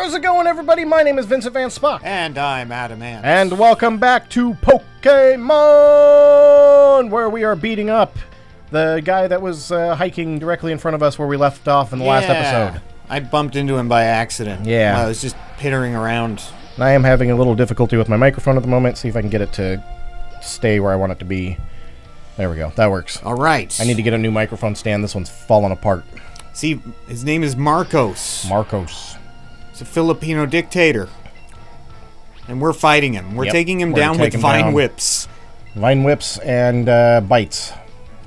How's it going, everybody? My name is Vincent Van Spock. And I'm Adam Ant. And welcome back to Pokemon, where we are beating up the guy that was uh, hiking directly in front of us where we left off in the last episode. I bumped into him by accident. Yeah. I was just pittering around. And I am having a little difficulty with my microphone at the moment. See if I can get it to stay where I want it to be. There we go. That works. All right. I need to get a new microphone stand. This one's falling apart. See, his name is Marcos. Marcos. He's a Filipino dictator. And we're fighting him. We're Yep, taking him we're down with vine down. whips. Vine whips and uh, bites,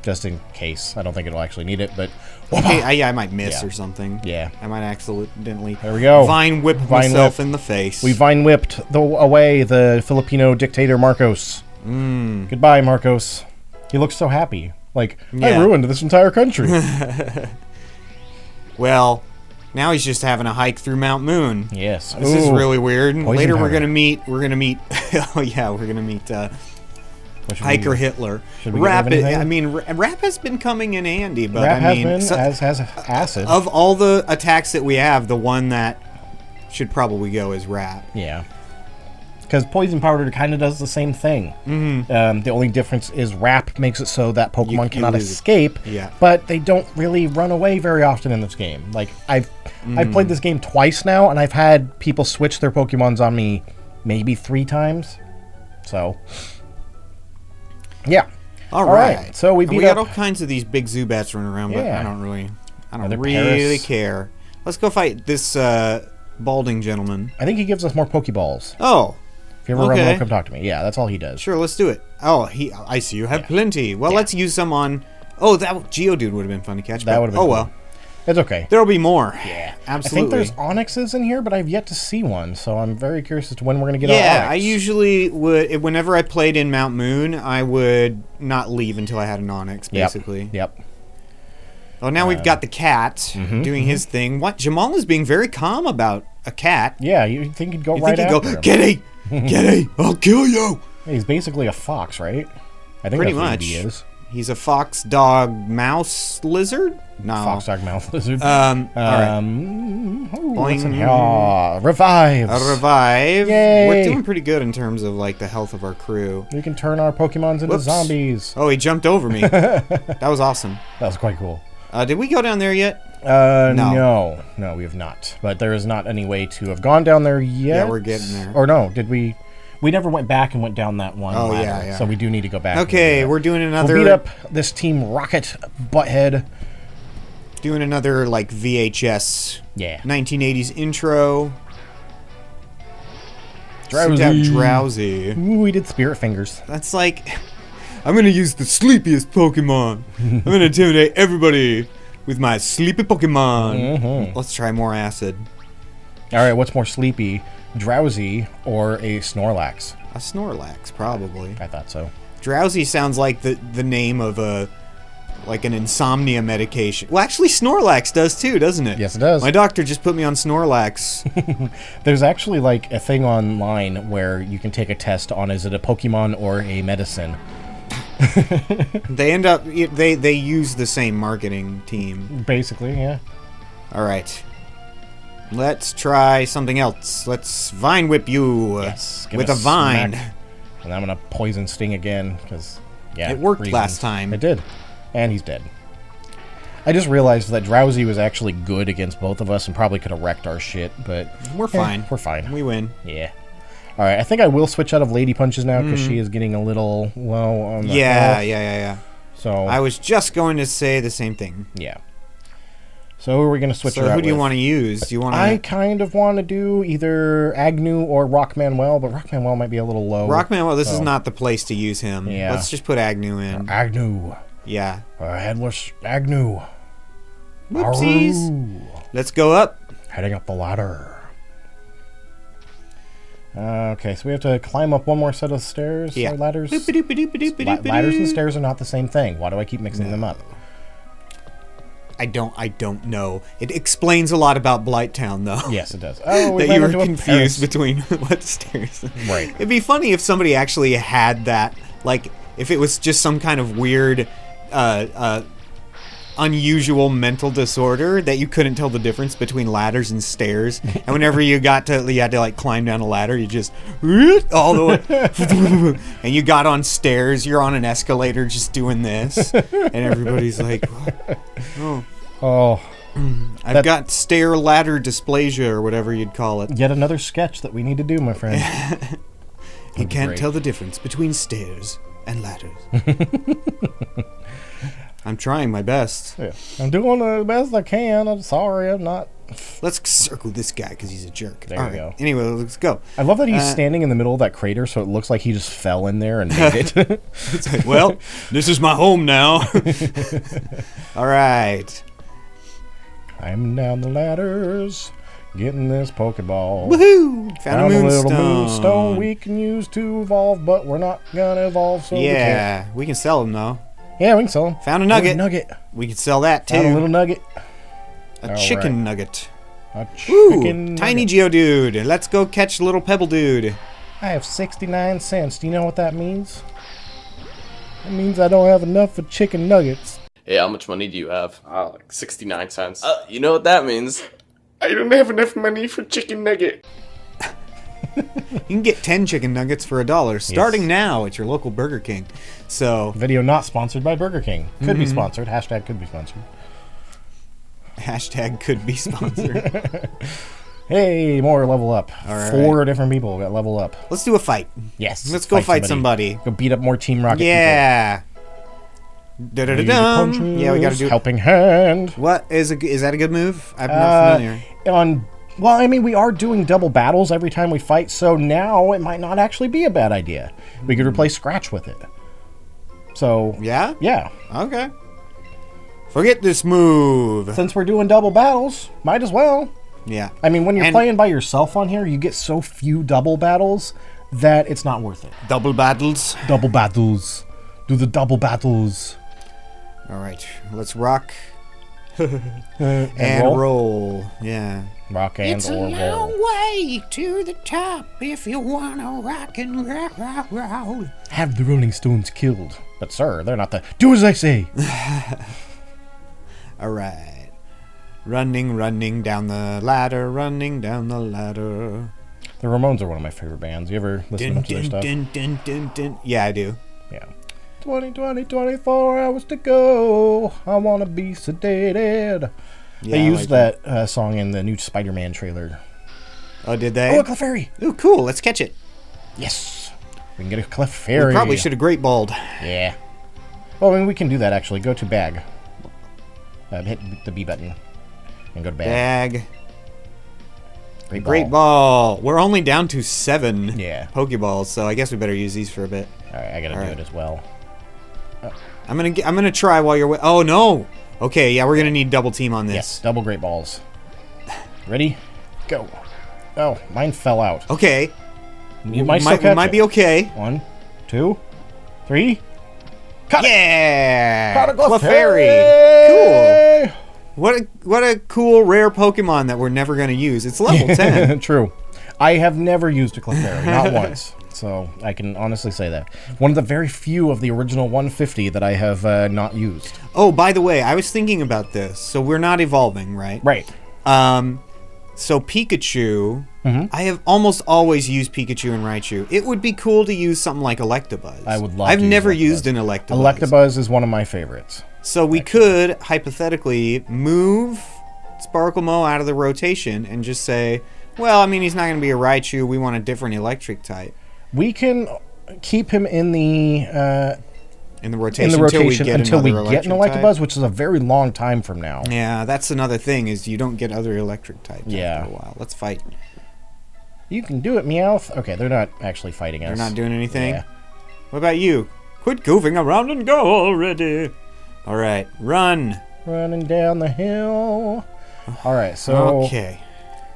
just in case. I don't think it'll actually need it, but Okay, I, yeah, I might miss Yeah. or something. Yeah. I might accidentally. There we go. Vine whip Vine myself whip. in the face. we vine whipped the, away the Filipino dictator Marcos. Mm. Goodbye, Marcos. He looks so happy. Like I ruined this entire country. Well, now he's just having a hike through Mount Moon. yes. This is really weird. Later, we're gonna meet. We're gonna meet. oh yeah, we're gonna meet uh, Hiker? Hitler. Wrap. anything? I mean, Wrap has been coming in handy, but Wrap I has mean, been, so- as has acid. of all the attacks that we have, the one that should probably go is Wrap. yeah. Because poison powder kind of does the same thing. Mm-hmm. Um, the only difference is Wrap makes it so that Pokemon you cannot lose it. escape. Yeah. But they don't really run away very often in this game. Like I've I've Mm. played this game twice now, and I've had people switch their Pokemons on me maybe three times. So. Yeah. All All right. right, so we And beat we got up- all kinds of these big Zubats running around, but Yeah. I don't really, I don't there really Paris? care. Let's go fight this uh, balding gentleman. I think he gives us more Pokeballs. Oh, If you ever run Okay. come talk to me. Yeah, that's all he does. sure, let's do it. Oh, he, I see you have plenty. Well, let's use some on. Oh, that Geodude would have been fun to catch. That would've been Oh cool. well, It's okay. there'll be more. Yeah, absolutely. I think there's Onixes in here, but I've yet to see one, so I'm very curious as to when we're gonna get Yeah. I usually would. Whenever I played in Mount Moon, I would not leave until I had an Onix, basically. Yep. yep. Well, now we've got the cat mm-hmm, doing his thing. What? Jamal is being very calm about a cat. Yeah, you think he'd go You right think he'd after go, him. Kitty, Kitty, I'll kill you. He's basically a fox, right? I think Pretty much. he is. He's a fox, dog, mouse, lizard. No. Fox, dog, mouse, lizard. Um. all right. Um, ooh, what's in Boing. here? Ah, revives. A revive. Yay. We're doing pretty good in terms of like the health of our crew. we can turn our Pokemons into Whoops. zombies. Oh, he jumped over me. that was awesome. That was quite cool. Uh, did we go down there yet? Uh, No. no. no, we have not. But there is not any way to have gone down there yet. Yeah, we're getting there. Or no, did we? We never went back and went down that one. Oh, ladder, yeah, yeah. So we do need to go back. and do Okay, we're doing We'll another. beat up this team Rocket Butthead. doing another like VHS Yeah. 1980s intro. Drowzee. Drowzee. Ooh, we did Spirit Fingers. That's like, I'm gonna use the sleepiest Pokemon. I'm gonna intimidate everybody with my sleepy Pokemon. Mhm. Let's try more acid. All right, what's more sleepy, Drowzee or a Snorlax? A Snorlax, probably. I thought so. Drowzee sounds like the the name of a like an insomnia medication. Well, actually, Snorlax does too, doesn't it? Yes, it does. My doctor just put me on Snorlax. There's actually like a thing online where you can take a test on is it a Pokemon or a medicine. they end up they they use the same marketing team. Basically, yeah. All right. Let's try something else. Let's vine whip you Yes, with it a vine. smack. And I'm gonna poison sting again because yeah, It worked reasons. last time. It did, and he's dead. I just realized that Drowzee was actually good against both of us and probably could have wrecked our shit, but We're eh, fine. we're fine. We win. Yeah. All right, I think I will switch out of Lady Punches now because she is getting a little low on the. Yeah, health. yeah, yeah, yeah. So I was just going to say the same thing. yeah. So who are we gonna switch So who do you with? want to use? Do you want I kind of want to do either Agnew or Rock Manuel, but Rock Manuel might be a little low. Rockman? Well, this is Oh. not the place to use him. Yeah. Let's just put Agnew in. Agnew. Yeah. Uh, headless Agnew. Whoopsies. Let's go up. Heading up the ladder. Uh, okay, so we have to climb up one more set of stairs. Yeah. or ladders. Ladders and stairs are not the same thing. Why do I keep mixing them up? I don't. I don't know. It explains a lot about Blighttown, though. Yes, it does. Oh, that you were confused between what stairs. Right. It'd be funny if somebody actually had that, like, if it was just some kind of weird, uh, uh, unusual mental disorder that you couldn't tell the difference between ladders and stairs. And whenever you got to, you had to like climb down a ladder, you just all the way, and you got on stairs. You're on an escalator, just doing this, and everybody's like, "Oh, Oh, mm. I've That- got stair ladder dysplasia or whatever you'd call it." yet another sketch that we need to do, my friend. You can't great. tell the difference between stairs and ladders. I'm trying my best. yeah. I'm doing the best I can. I'm sorry, I'm not. Let's circle this guy because he's a jerk. There you All go. Anyway, let's go. I love that he's Uh, standing in the middle of that crater, so it looks like he just fell in there and made it. Like, well, this is my home now. All right. I'm down the ladders, getting this Pokeball. Woohoo! Found, Found a a moonstone. little moonstone we can use to evolve, but we're not gonna evolve, so we yeah, we can sell them though. Yeah, we can sell them. Found a nugget. nugget. We can sell that too. Found a little nugget. a All chicken nugget. A Ooh, chicken tiny nugget. Geodude. Let's go catch little Pebble Dude. I have 69 cents. Do you know what that means? It means I don't have enough for chicken nuggets. Hey, how much money do you have? Uh, like 69 cents. Uh, you know what that means? I don't have enough money for chicken nugget. You can get 10 chicken nuggets for a dollar starting now at your local Burger King. So, Video not sponsored by Burger King. Could Mm-hmm. be sponsored. Hashtag could be sponsored. hashtag could be sponsored. Hey, more level up. right. Four different people got level up. Let's do a fight. Yes. Let's go fight somebody. Go beat up more Team Rocket Yeah. people. Da-da-da-dum. Yeah, we gotta do Helping hand. What is a, is that a good move? I'm not Uh, familiar. on well, I mean, we are doing double battles every time we fight, so now it might not actually be a bad idea. We could replace Scratch with it. So Yeah? yeah, Okay. Forget this move. since we're doing double battles, might as well. Yeah. I mean, when you're And- playing by yourself on here, you get so few double battles that it's not worth it. Double battles. Double battles, do the double battles All right. Let's rock and, and roll. roll. Yeah. rock and it's or roll. way to the top if you wanna rock and roll. roll. Have the Rolling Stones killed, but sir, they're not the. Do as I say. All right. Running, running down the ladder, running down the ladder. the Ramones are one of my favorite bands. You ever listen Dun, to their dun, stuff? dun, dun, dun, dun. Yeah, I do. Yeah. 20, 20, 24 hours to go. I want to be sedated. Yeah, they used like that uh, song in the new Spider Man trailer. Oh, did they? Oh, a Clefairy! Ooh, cool. Let's catch it. Yes! We can get a Clefairy. We probably should have great balled. Yeah. Well, I mean, we can do that actually. Go to bag. Uh, hit the B button. And go to bag. Bag. Great, Great ball. We're only down to seven Yeah. Pokeballs, so I guess we better use these for a bit. Alright, I gotta All do right. it as well. I'm gonna get, I'm gonna try while you're. Oh no. Okay, yeah, we're gonna need double team on this. Yes, double great balls. Ready? Go. Oh, mine fell out. Okay. You might, might, might be okay. One, two, three. Cut! Yeah. A Clefairy. Cool. What a what a cool rare Pokemon that we're never gonna use. It's level ten. True. I have never used a Clefairy, not once. So I can honestly say that. One of the very few of the original 150 that I have uh, not used. Oh, by the way, I was thinking about this. So we're not evolving, right? Right. Um, so Pikachu, Mm-hmm. I have almost always used Pikachu and Raichu. It would be cool to use something like Electabuzz. I would love I've to use never Electabuzz. used an Electabuzz. Electabuzz is one of my favorites. So we could hypothetically move Sparkle-Mo out of the rotation and just say, well, I mean, he's not going to be a Raichu. We want a different electric type We can keep him in the uh, in the in rotation, the rotation until we get, until we get an electric Electabuzz, type. which is a very long time from now. Yeah, that's another thing is you don't get other electric types Yeah. after a while. Let's fight. You can do it, Meowth. Okay, they're not actually fighting us. They're not doing anything. Yeah. What about you? Quit goofing around and go already. All right, run. Running down the hill. All right, so Okay.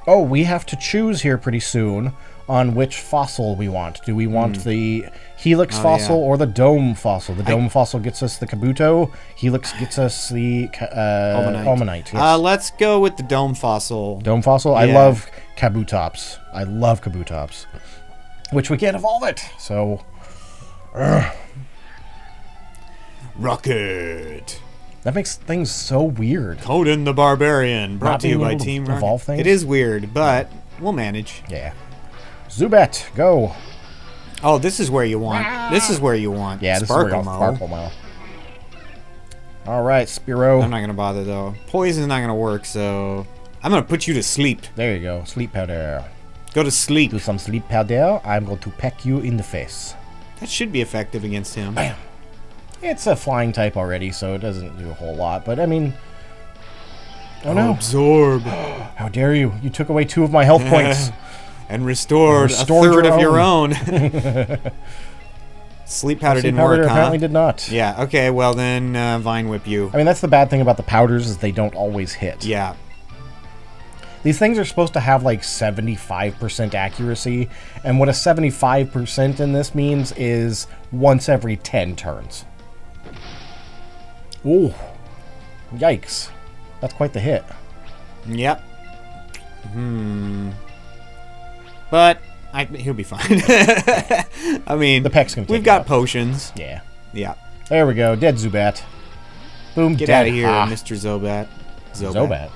oh, we have to choose here pretty soon on which fossil we want. Do we want hmm. the Helix. Oh, fossil yeah. or the Dome fossil? The Dome fossil gets us the Kabuto. Helix gets us the uh, Omanyte. Omanyte. yes. Uh, let's go with the dome fossil. Dome fossil. I yeah. love Kabutops. I love Kabutops. Which we can't evolve it. So Rocket. That makes things so weird. Conan the Barbarian, brought to you by Team evolve Rocket. things? It is weird, but we'll manage. Yeah. Zubat, go. Oh, this is where you want. This is where you want. Yeah, this Sparkle is where Mo. Sparkle Mo. All right, Spiro. I'm not gonna bother though. Poison's not gonna work, so I'm gonna put you to sleep. There you go. Sleep powder. Go to sleep. Do some sleep powder. I'm going to peck you in the face. That should be effective against him. Bam. It's a flying type already, so it doesn't do a whole lot. But I mean, oh no! Absorb How dare you? You took away two of my health points. And restored, Restored a third your of your own. sleep powder Sleep didn't powder work, huh? apparently did not. Yeah. Okay. Well then, uh, vine whip you. I mean, that's the bad thing about the powders is they don't always hit. Yeah. These things are supposed to have like 75% accuracy, and what a 75% in this means is once every 10 turns. Ooh. Yikes. That's quite the hit. Yep. Hmm. But I, he'll be fine. I mean, The peck's gonna we've got potions. Yeah. Yeah. There we go. Dead Zubat. Boom. Get out of here, Ah, Mr. Zobat. Zobat.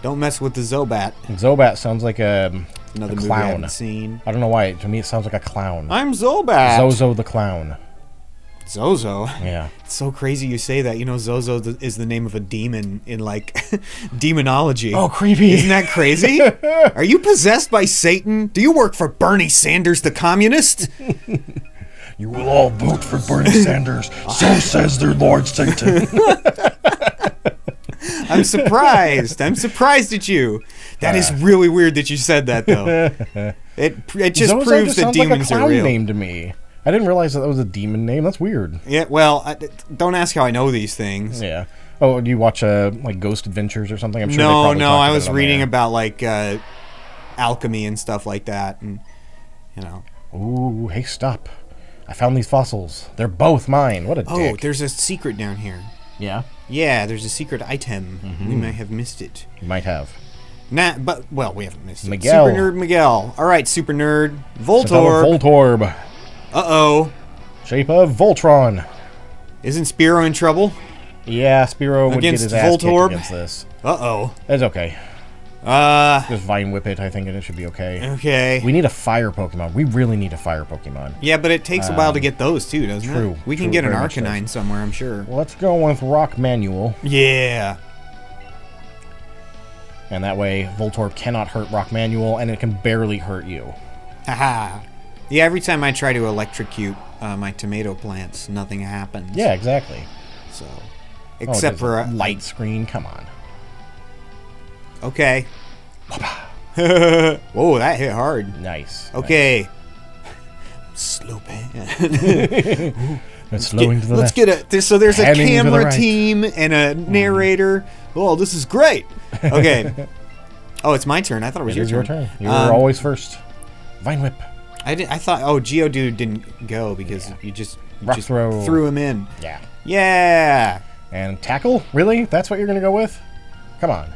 Don't mess with the Zobat. Zobat sounds like a, Another a I clown. haven't. I don't know why. To me, it sounds like a clown. I'm Zobat. Zozo the clown. Zozo. Yeah. It's so crazy you say that. You know, Zozo th- is the name of a demon in like demonology. Oh, creepy. Isn't that crazy? Are you possessed by Satan? Do you work for Bernie Sanders, the communist? You will all vote for Bernie Sanders. So says their Lord Satan. I'm surprised. I'm surprised at you. That is really weird that you said that, though. It it just Zozo proves just that sounds like a demons are real. name to me. I didn't realize that, that was a demon name. That's weird. Yeah. Well, I, don't ask how I know these things. Yeah. Oh, do you watch uh, like Ghost Adventures or something? I'm sure. they no, no. I was it reading about like uh, alchemy and stuff like that, and you know. Ooh, hey, stop! I found these fossils. They're both mine. What a Oh, dick. there's a secret down here. Yeah, Yeah, there's a secret item. Mm-hmm. We might have missed it. you might have. Nah, but well, we haven't missed it. Miguel. Super nerd Miguel. All right, super nerd Voltorb. Voltorb. Voltorb. Uh oh. Shape of Voltron. Isn't Spiro in trouble? Yeah, Spiro would Against get his ass kicked against this. Uh oh. It's okay. Uh. Just Vine Whip it, I think, and it should be okay. Okay. We need a fire Pokemon. We really need a fire Pokemon. yeah, but it takes a while to get those too, doesn't true, it? We can get an much so. Arcanine somewhere, I'm sure. Let's go with Rock Manual, Yeah. and that way Voltorb cannot hurt Rock Manual, and it can barely hurt you. Haha. Yeah, every time I try to electrocute uh, my tomato plants, nothing happens. Yeah, exactly. So, Oh, except there's for a uh, light screen. Come on. Okay. Whoa, that hit hard. Nice. Okay. Slow pan. To the Let's get a. So there's a to the camera right. team and a narrator. Oh, this is great. Okay. oh, it's my turn. I thought it was It your turn. your turn. You Um, were always first. Vine Whip. I did. I thought. Oh, Geodude didn't go because you just you just throw. threw him in. Yeah. Yeah. And tackle? Really? That's what you're gonna go with? Come on.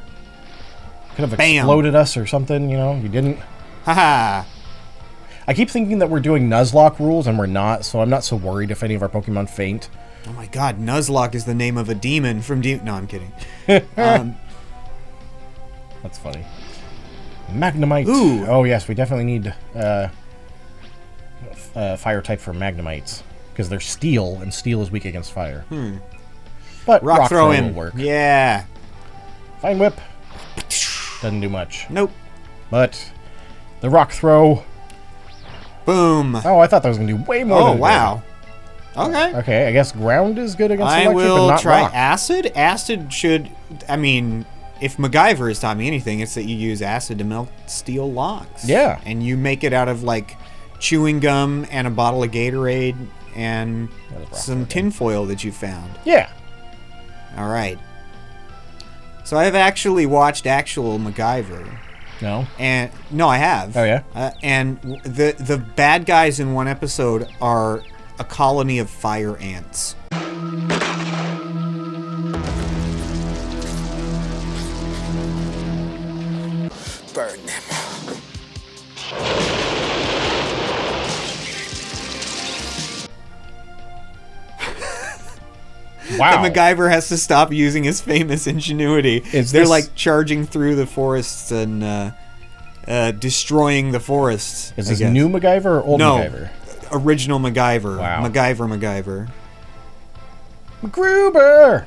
Could have Bam. exploded us or something. You know, you didn't. Haha. I keep thinking that we're doing Nuzlocke rules, and we're not. So I'm not so worried if any of our Pokemon faint. Oh my God, Nuzlocke is the name of a demon from De- No, I'm kidding. um, That's funny. Magnemite. Ooh. Oh yes, we definitely need uh, uh, fire type for Magnemites because they're steel, and steel is weak against fire. Hmm. But Hmm. rock, throw will work. Yeah. Vine whip doesn't do much, Nope. but the rock throw. Boom. Oh, I thought that was gonna do way more. Oh than wow. Okay. Okay, I guess ground is good against I electric, but will not try rock. acid. Acid should. I mean, if MacGyver has taught me anything, it's that you use acid to melt steel locks. Yeah. And you make it out of like chewing gum and a bottle of Gatorade and That is rock some tinfoil that you found. Yeah. All right. So I've actually watched actual MacGyver. No. And no, I have. Oh, yeah? Uh, and the the bad guys in one episode are a colony of fire ants. Wow. that MacGyver has to stop using his famous ingenuity. Is They're this- like charging through the forests and uh, uh, destroying the forests. Is this new MacGyver or old No. MacGyver? original MacGyver? Wow. MacGyver, MacGyver. Gruber.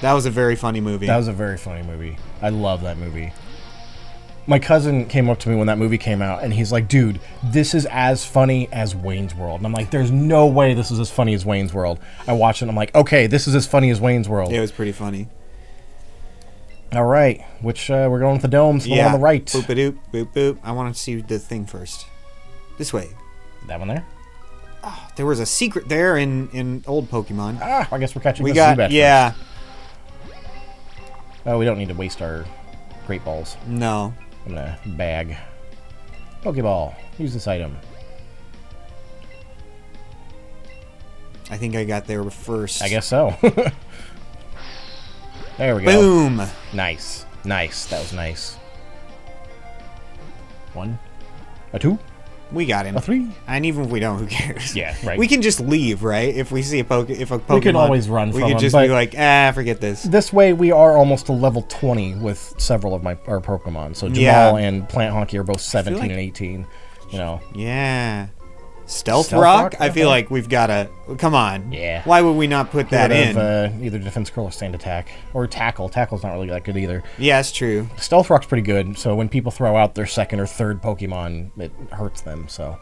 That was a very funny movie. That was a very funny movie. I love that movie. My cousin came up to me when that movie came out, and he's like, "Dude, this is as funny as Wayne's World." And I'm like, "There's no way this is as funny as Wayne's World." I watched it, and I'm like, "Okay, this is as funny as Wayne's World." it was pretty funny. All right, which uh, we're going with the domes, the one on the right. Boop a doop, boop boop. I want to see the thing first. This way. That one there. There was a secret there in in old Pokemon. Ah, I guess we're catching. we the got Zubat yeah. first. Oh, we don't need to waste our great balls. No. I'm gonna bag. Pokeball. Use this item. I think I got there first. I guess so. there we go. Boom. Nice. Nice. That was nice. One. A two. We got him. A three. And even if we don't, who cares? Yeah, right. We can just leave, right? If we see a poke, if a Pokemon, we can always run We from could just but- be like, ah, forget this. This way, we are almost to level 20 with several of my our Pokemon. So Jamal Yeah. and Plant Honky are both 17 like- and 18. You know. Yeah. Stealth, Stealth Rock? Rock? I feel like we've got to. Come on. Yeah. Why would we not put that in? rid Of, uh, either defense curl or sand attack or tackle. Tackle's not really that good either. yeah, it's true. Stealth Rock's pretty good. So when people throw out their second or third Pokemon, it hurts them. So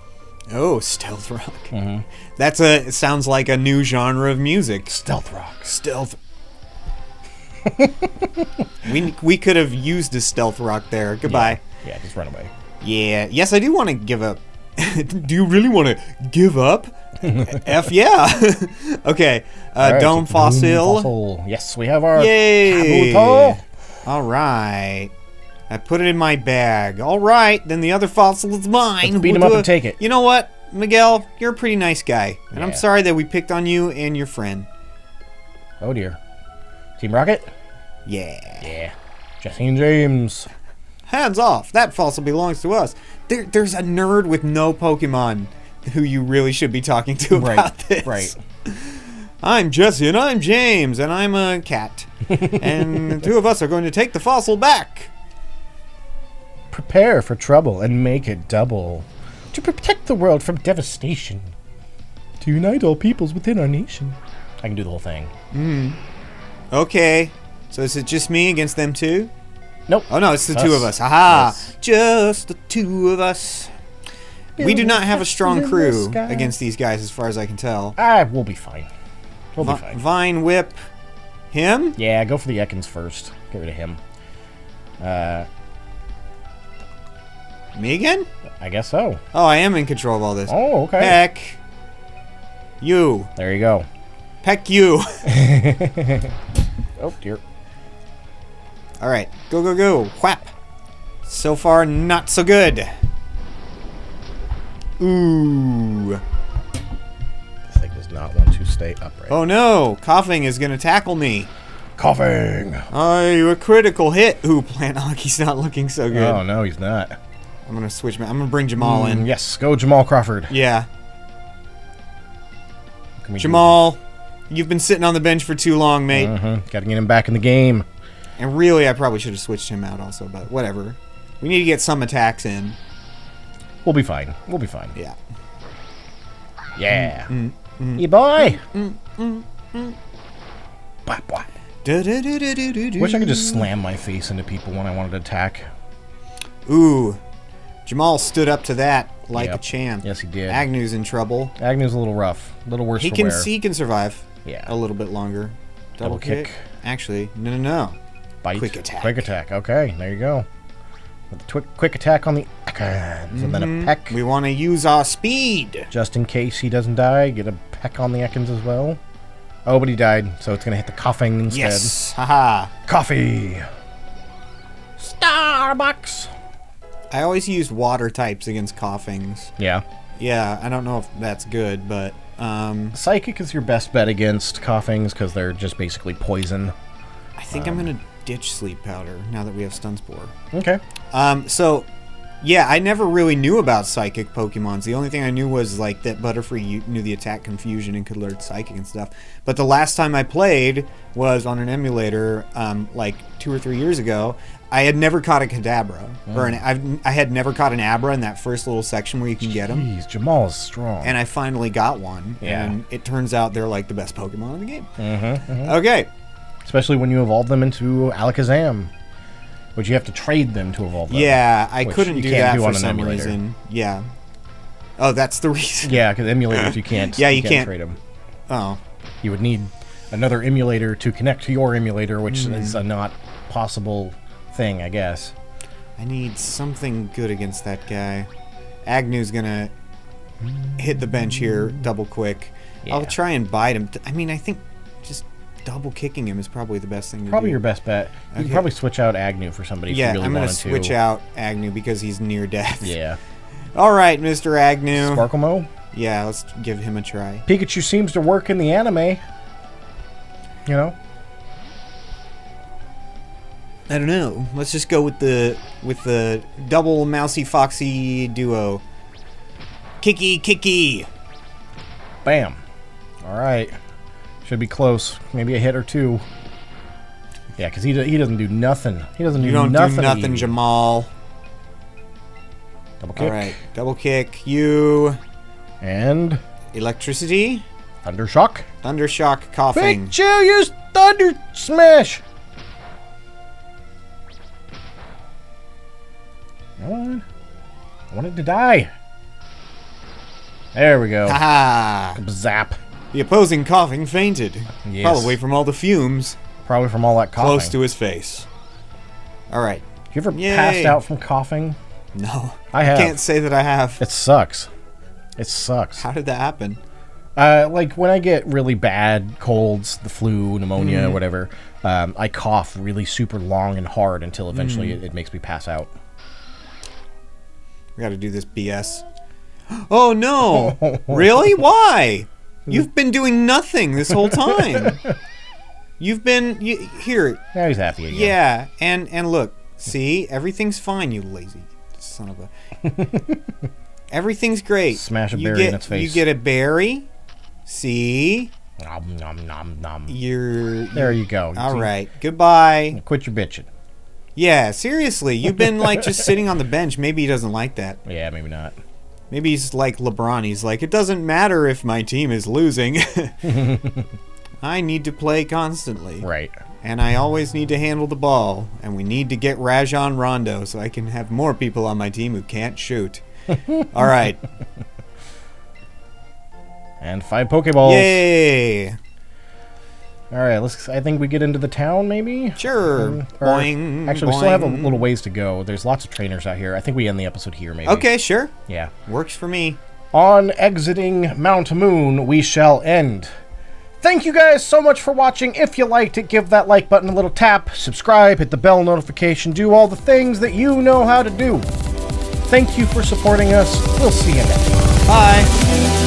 Oh, Stealth Rock. Mm-hmm. That's a. It sounds like a new genre of music. Stealth Rock. Stealth. we we could have used a Stealth Rock there. Goodbye. Yeah, just run away. Yeah. Yes, I do want to give up. do you really want to give up? F yeah. okay. Uh, right, Dome fossil. fossil. Yes, we have our Yay. Kabuto. All right. I put it in my bag. All right. Then the other fossil is mine. Let's beat him We'll up do and take it. You know what, Miguel? You're a pretty nice guy, and I'm sorry that we picked on you and your friend. Oh dear. Team Rocket. Yeah. Yeah. Jesse and James. Hands off. That fossil belongs to us. There, there's a nerd with no Pokemon who you really should be talking to about Right. this. Right. I'm Jesse and I'm James and I'm a cat. and the two of us are going to take the fossil back. Prepare for trouble and make it double. To protect the world from devastation. To unite all peoples within our nation. I can do the whole thing. Mm. Okay. So is it just me against them two? Nope. Oh no, it's the two of us. Haha. Us. Just the two of us. We do not have a strong crew against these guys as far as I can tell. Ah, we'll be fine. We'll be fine. Vine Whip. Him? Yeah, go for the Ekans first. Get rid of him. Uh, Me again? I guess so. Oh, I am in control of all this. Oh, okay. Peck. You. There you go. Peck you. Oh dear. All right, go go go, whap. So far, not so good. Ooh. This thing does not want to stay upright. Oh no, Koffing is gonna tackle me. Koffing. Oh, you a critical hit. Ooh, Plant Hockey's not looking so good. Oh no, he's not. I'm gonna switch. My, I'm gonna bring Jamal Mm, in. yes, go Jamal Crawford. Yeah, Can we do- Jamal, you've been sitting on the bench for too long, mate. Mhm, Gotta get him back in the game. And really, I probably should have switched him out also, but whatever. We need to get some attacks in. We'll be fine. We'll be fine. Yeah. Yeah. Mm, mm, mm. Yeah, boy. Bwah, bwah. Du-du-du-du-du-du. Wish I could just slam my face into people when I wanted to attack. Ooh, Jamal stood up to that like a champ. Yes, he did. Agnew's in trouble. Agnew's a little rough. A little worse He can wear. he can survive Yeah. a little bit longer. Double kick. Actually, no, no, no. Bite. quick attack. Quick attack. Okay, there you go. With a twi- quick attack on the Ekans, and then a peck. Mm-hmm. We want to use our speed. Just in case he doesn't die, get a peck on the Ekans as well. Oh, but he died, so it's gonna hit the Koffing instead. Yes, haha. Coffee. Starbucks. I always use water types against Koffings. Yeah. Yeah, I don't know if that's good, but um, Psychic is your best bet against Koffings because they're just basically poison. I think I'm gonna ditch sleep powder now that we have stun spore. Okay. Um, so Yeah, I never really knew about psychic Pokemons. The only thing I knew was like that Butterfree knew the attack confusion and could learn psychic and stuff. But the last time I played was on an emulator, um, like two or three years ago. I had never caught a Kadabra, or an I've, I had never caught an Abra in that first little section where you can get them. Jeez, Jamal is strong. And I finally got one, Yeah. and it turns out they're like the best Pokemon in the game. Mm-hmm, Okay, Especially when you evolve them into Alakazam, which you have to trade them to evolve them. yeah, I couldn't do that do for some emulator. reason. Yeah. Oh, that's the reason. Yeah, because emulators you can't. Yeah, you can't, can't- trade them. Oh, You would need another emulator to connect to your emulator, which Mm-hmm. is a not possible thing, I guess. I need something good against that guy. Agnew's gonna hit the bench here double quick. I'll try and bite him. I mean, I think double kicking him is probably the best thing to Probably do. your best bet. You Okay. could probably switch out Agnew for somebody if Yeah, you really I'm gonna wanted switch to. out Agnew because he's near death. Yeah. All right, Mr. Agnew. Sparkle Yeah, let's give him a try. Pikachu seems to work in the anime. You know? I don't know. Let's just go with the with the double mousy foxy duo. Kiki Kiki. Bam. All right. Should be close. Maybe a hit or two. Yeah, because he, do, he doesn't do nothing. He doesn't do You don't nothing. do nothing. Jamal. Double kick. All right, double kick. You And electricity, Thundershock. thundershock, Koffing. Big Chill, use Thunder Smash. Come on. I want it to die. There we go. Zap. The opposing Koffing fainted, Yes. probably from all the fumes Probably from all that coughing. close to his face. All right. You ever Yay. passed out from coughing? No, I have. can't say that I have. It sucks. It sucks. How did that happen? Uh, like when I get really bad colds, the flu, pneumonia, Mm. whatever, um, I cough really super long and hard until eventually Mm. it, it makes me pass out. We got to do this BS. Oh no! really? Why? Mm-hmm. You've been doing nothing this whole time. You've been you, here. Now he's happy again. Yeah, and and look, see, everything's fine. You lazy son of a. everything's great. Smash a You berry get, in its face. You get a berry. See, Nom, nom, nom, nom. you're. There you go. All See? right. Goodbye. Quit your bitching. Yeah, seriously, you've been like just sitting on the bench. Maybe he doesn't like that. Yeah, maybe not. Maybe he's like LeBron. He's like, it doesn't matter if my team is losing. I need to play constantly. Right. And I always need to handle the ball. And we need to get Rajon Rondo so I can have more people on my team who can't shoot. All right. And five Pokeballs. Yay. All right, let's. I think we get into the town, maybe. Sure. Um, or- Boing, actually, we still have a little ways to go. There's lots of trainers out here. I think we end the episode here, maybe. Okay, sure. Yeah. Works for me. On exiting Mount Moon, we shall end. Thank you guys so much for watching. If you liked it, give that like button a little tap, subscribe, hit the bell notification, do all the things that you know how to do. Thank you for supporting us. We'll see you next time. Bye.